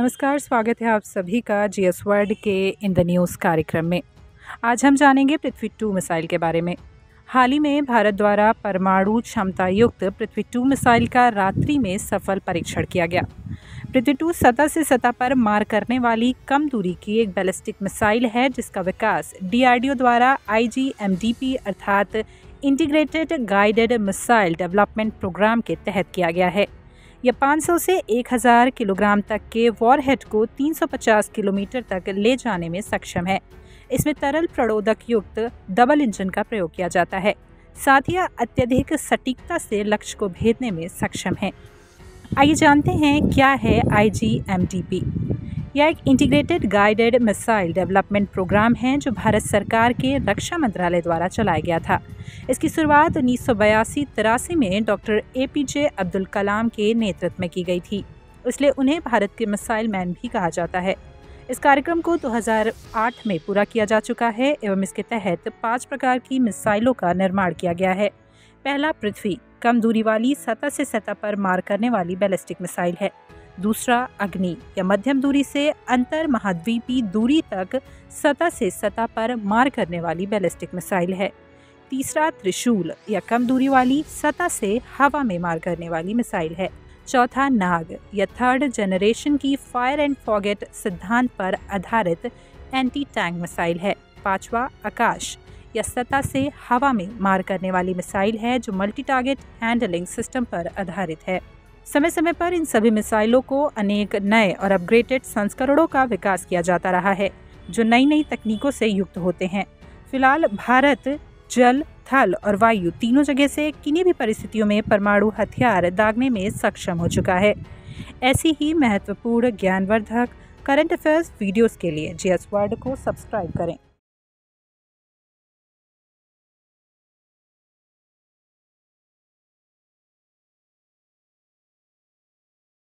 नमस्कार, स्वागत है आप सभी का जी एस वर्ल्ड के इन द न्यूज़ कार्यक्रम में। आज हम जानेंगे पृथ्वी टू मिसाइल के बारे में। हाल ही में भारत द्वारा परमाणु क्षमता युक्त पृथ्वी टू मिसाइल का रात्रि में सफल परीक्षण किया गया। पृथ्वी टू सतह से सतह पर मार करने वाली कम दूरी की एक बैलिस्टिक मिसाइल है, जिसका विकास डीआरडीओ द्वारा आईजीएमडीपी अर्थात integrated guided missile development program के तहत किया गया है। यह 500 से 1000 किलोग्राम तक के वॉरहेड को 350 किलोमीटर तक ले जाने में सक्षम है। इसमें तरल प्रणोदक युक्त डबल इंजन का प्रयोग किया जाता है। साथ ही अत्यधिक सटीकता से लक्ष्य को भेदने में सक्षम है। आइए जानते हैं क्या है आई यह एक integrated guided missile development program है जो भारत सरकार के रक्षा मंत्रालय द्वारा चलाया गया था। इसकी शुरुआत उन्नीस सौ बयासी तिरासी में doctor A P J Abdul Kalam के नेतृत्व में की गई थी। इसलिए उन्हें भारत के मिसाइल मैन भी कहा जाता है। इस कार्यक्रम को 2008 में पूरा किया जा चुका है एवं इसके तहत पाँच प्रकार की मिसाइलों का निर्माण किया गया है। पहला पृथ्वी, कम दूरी वाली सतह से सतह पर मार करने वाली बैलिस्टिक मिसाइल है। दूसरा अग्नि, या मध्यम दूरी से अंतर महाद्वीपी दूरी तक सतह से सतह पर मार करने वाली बैलिस्टिक मिसाइल है। तीसरा त्रिशूल, या कम दूरी वाली सतह से हवा में मार करने वाली मिसाइल है। चौथा नाग, या थर्ड जनरेशन की फायर एंड फॉगेट सिद्धांत पर आधारित एंटी टैंक मिसाइल है। पांचवा आकाश, या सतह से हवा में मार करने वाली मिसाइल है जो मल्टी टारगेट हैंडलिंग सिस्टम पर आधारित है। समय समय पर इन सभी मिसाइलों को अनेक नए और अपग्रेडेड संस्करणों का विकास किया जाता रहा है, जो नई नई तकनीकों से युक्त होते हैं। फ़िलहाल, भारत, जल, थल और वायु तीनों जगह से किन्हीं भी परिस्थितियों में परमाणु हथियार दागने में सक्षम हो चुका है। ऐसी ही महत्वपूर्ण ज्ञानवर्धक करंट अफेयर्स वीडियोस के लिए जीएस वर्ल्ड को सब्सक्राइब करें।